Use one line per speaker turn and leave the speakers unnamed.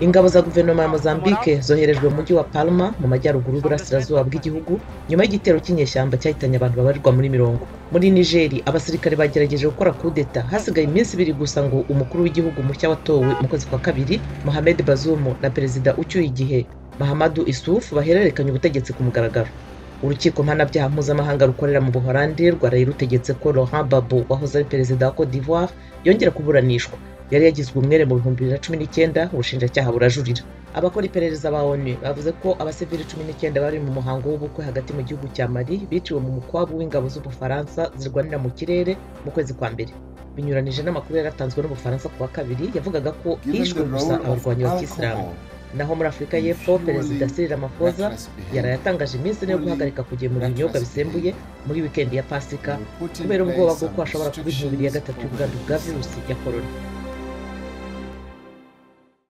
ingabo za guverinoma ya mozambique zoherejwe mu mujyi wa palma mu majyaruguru y'uburasirazuba bw'igihugu nyuma y'igitero cy'inyeshyamba cyahitanye abantu babarirwa muri mirongo. Muri nigeri abasirikare bagerageje gukora kudeta hasigaye iminsi ibiri gusa ngo umukuru w'igihugu mushya watowe mu kwezi kwa kabiri mohamed bazoum na perezida ucyuye igihe mahamadu isuf bahererekanya ubutegetsi ku mugaragaro. Urukiko mpanabyaha mpuzamahanga rukorera mu buholandi rwaraye rutegetse ko laurent babo wahoze ari perezida wa cote d'ivoire yongera kuburanishwa. Yari yagizwe umwere mu bihumbi bibiri na cumi n'icyenda ubushinjacyaha burajurira. Abakora iperereza ba onu bavuze ko abasivili cumi n'icyenda bari mu muhango w'ubukwe hagati mu gihugu cya mali biciwe mu mukwabu w'ingabo z'ubufaransa zirwanira mu kirere mu kwezi kwa mbere. Binyuranije n'amakuru yaratanzwe n'ubufaransa ku wa kabiri yavugaga ko hishwe gusa abarwanyi ba kisilamu naho muri afurika y'epfo perezida Cyril Ramaphosa yaraye atangaje iminsi ine yo guhagarika kugemura ibinyobwa bisembuye muri wikendi ya pasika kubera ubwoba bw'uko hashobora kuba inkubiri ya gatatu y'ubwandu bwa virusi ya korona